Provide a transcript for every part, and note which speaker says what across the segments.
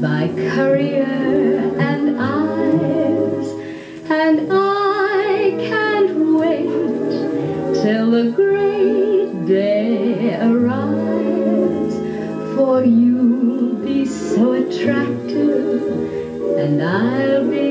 Speaker 1: by career and eyes, and I can't wait till the great day arrives. For you'll be so attractive, and I'll be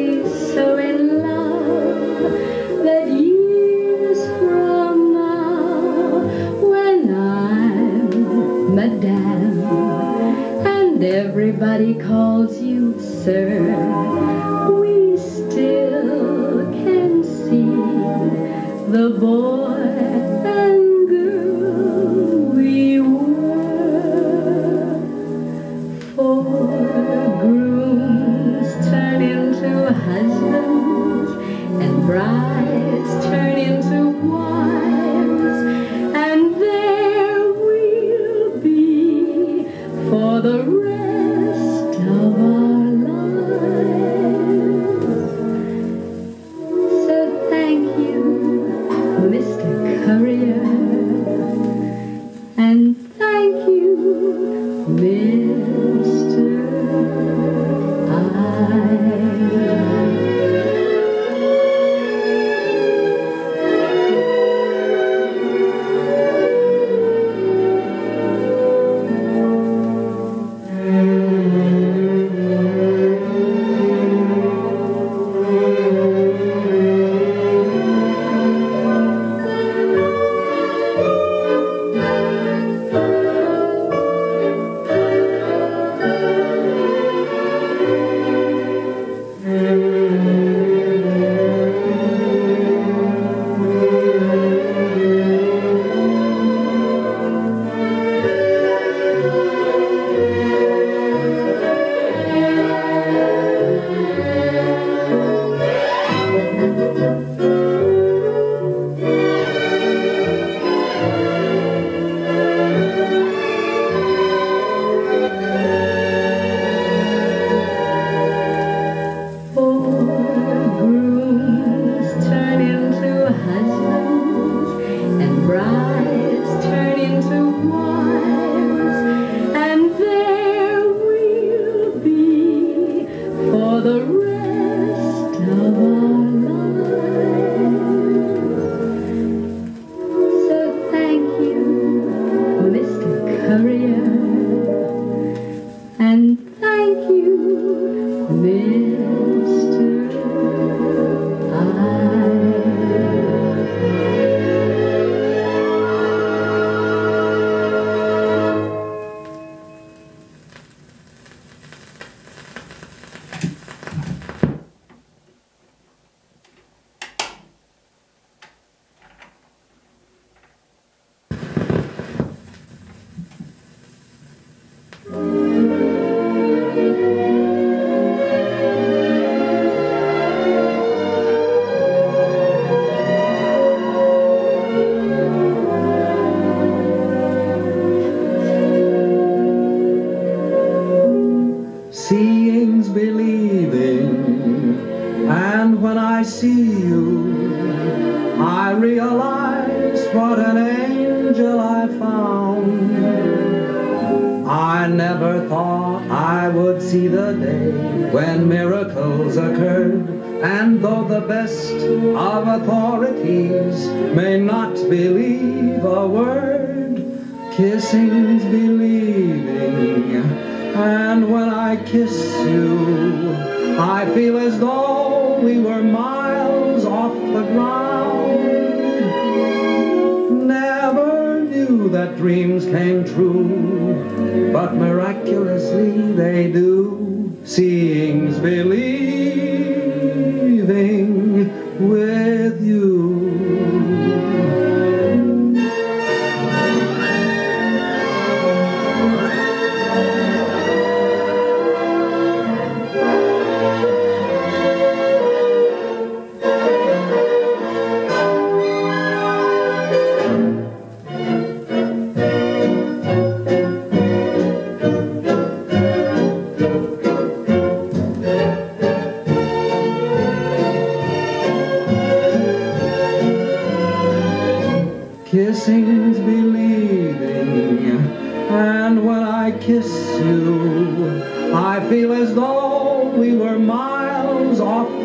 Speaker 2: I realize what an angel I found. I never thought I would see the day when miracles occurred, and though the best of authorities may not believe a word, kissing's believing. And when I kiss you, I feel as though we were miles off the ground. That dreams came true, but miraculously they do. Seeing's believing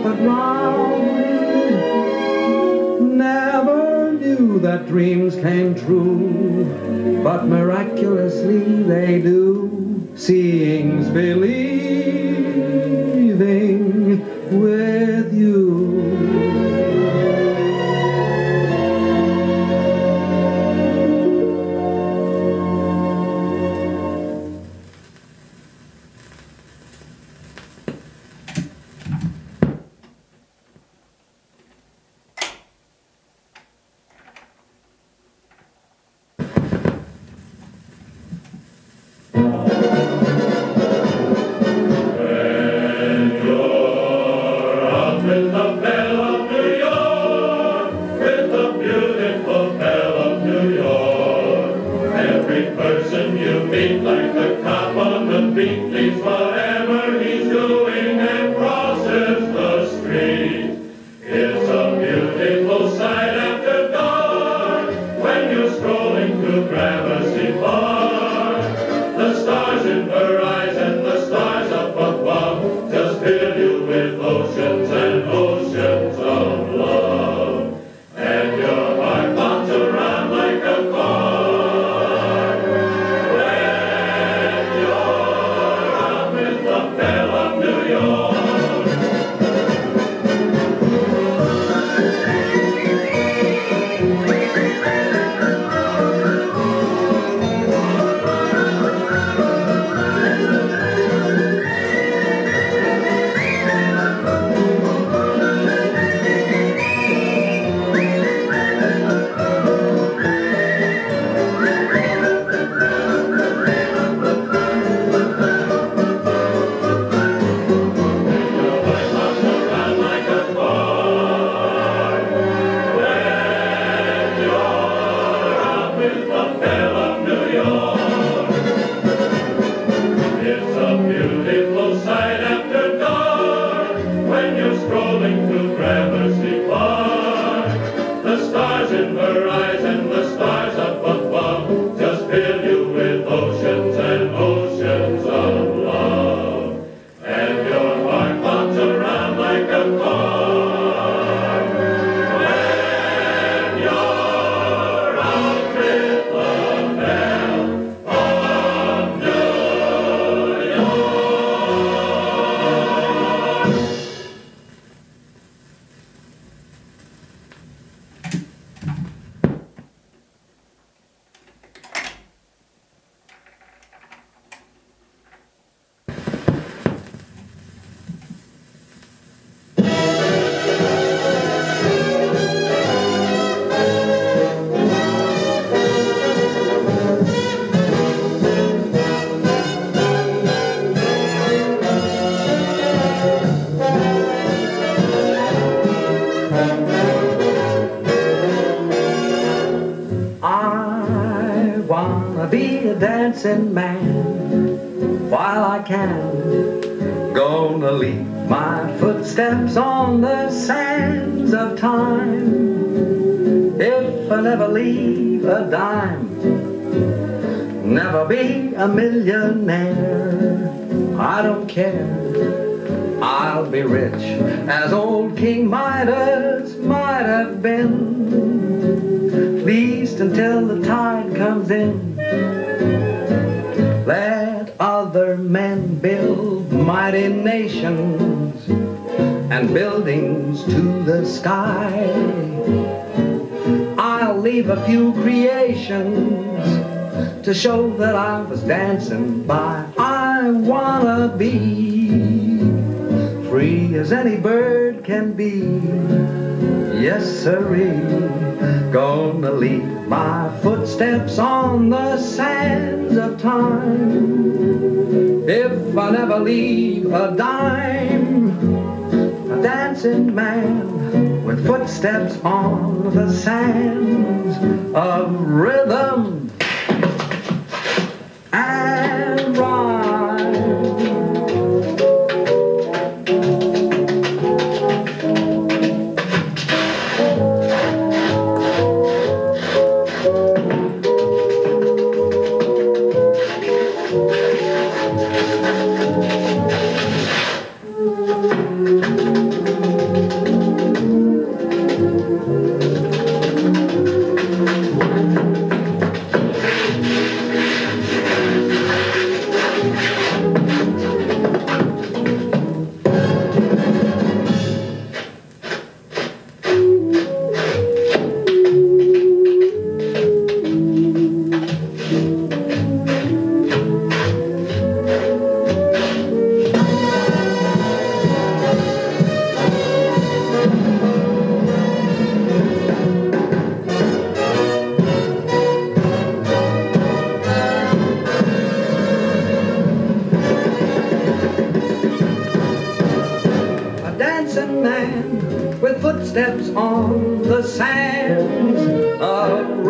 Speaker 2: the ground. Never knew knew that dreams came true, but miraculously they do. Seeing's believing with dancing man while I can. Gonna leave my footsteps on the sands of time. If I never leave a dime, never be a millionaire. I don't care. I'll be rich as old King Midas might have been at least until the tide comes in. Let other men build mighty nations and buildings to the sky. I'll leave a few creations to show that I was dancing by. I wanna be free as any bird can be. Yes, sirree, gonna leave my footsteps on the sands of time. If I never leave a dime, a dancing man with footsteps on the sands of rhythm footsteps on the sands of